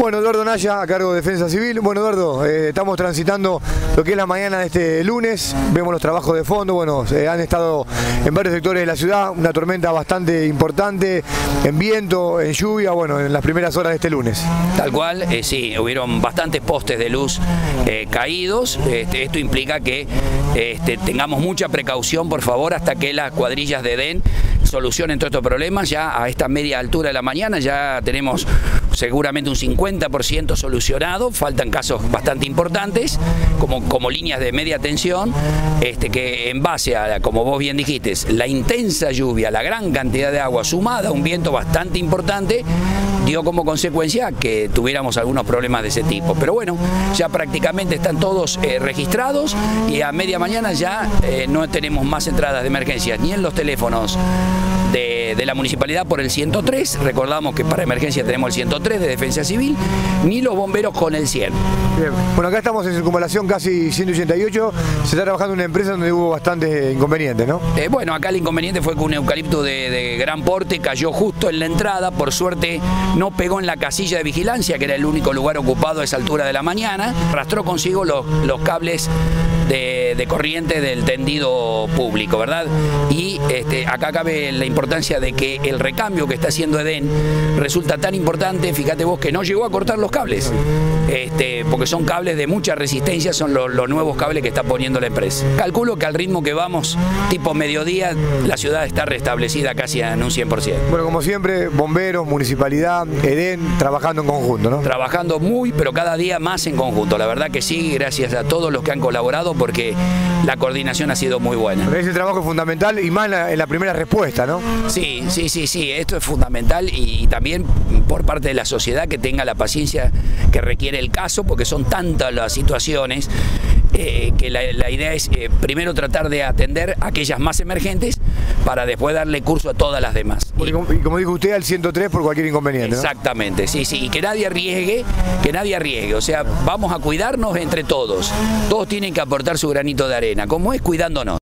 Bueno, Eduardo Naya, a cargo de Defensa Civil. Bueno, Eduardo, eh, estamos transitando lo que es la mañana de este lunes. Vemos los trabajos de fondo. Bueno, eh, han estado en varios sectores de la ciudad. Una tormenta bastante importante, en viento, en lluvia, bueno, en las primeras horas de este lunes. Tal cual, eh, sí, hubieron bastantes postes de luz caídos. Este, esto implica que este, tengamos mucha precaución, por favor, hasta que las cuadrillas de DEN solucionen todos estos problemas. Ya a esta media altura de la mañana ya tenemos seguramente un 50% solucionado, faltan casos bastante importantes, como, como líneas de media tensión, este, que en base a, como vos bien dijiste, la intensa lluvia, la gran cantidad de agua sumada un viento bastante importante, dio como consecuencia que tuviéramos algunos problemas de ese tipo. Pero bueno, ya prácticamente están todos eh, registrados y a media mañana ya eh, no tenemos más entradas de emergencia, ni en los teléfonos de, la municipalidad por el 103, recordamos que para emergencia tenemos el 103 de Defensa Civil, ni los bomberos con el 100. Bien. Bueno, acá estamos en circunvalación casi 188, se está trabajando en una empresa donde hubo bastantes inconvenientes, ¿no? Eh, bueno, acá el inconveniente fue que un eucalipto de, de, gran porte cayó justo en la entrada, por suerte no pegó en la casilla de vigilancia, que era el único lugar ocupado a esa altura de la mañana, arrastró consigo los, los cables de, de, corriente del tendido público, ¿verdad? Y este, acá cabe la importancia de que el recambio que está haciendo Eden resulta tan importante, fíjate vos, que no llegó a cortar los cables, este, porque son cables de mucha resistencia, son los, los nuevos cables que está poniendo la empresa. Calculo que al ritmo que vamos, tipo mediodía, la ciudad está restablecida casi en un 100%. Bueno, como siempre, bomberos, municipalidad, Eden, trabajando en conjunto, ¿no? Trabajando muy, pero cada día más en conjunto. La verdad que sí, gracias a todos los que han colaborado porque la coordinación ha sido muy buena. Pero ese trabajo es fundamental y más en la, en la primera respuesta, ¿no? Sí, sí, sí, sí, esto es fundamental y también por parte de la sociedad que tenga la paciencia que requiere el caso, porque son tantas las situaciones eh, que la, la, idea es eh, primero tratar de atender aquellas más emergentes para después darle curso a todas las demás. Y, y como dijo usted, al 103 por cualquier inconveniente. Exactamente, ¿no? sí, sí, y que nadie arriesgue, que nadie arriesgue, o sea, vamos a cuidarnos entre todos, todos tienen que aportar su granito de arena, como es cuidándonos.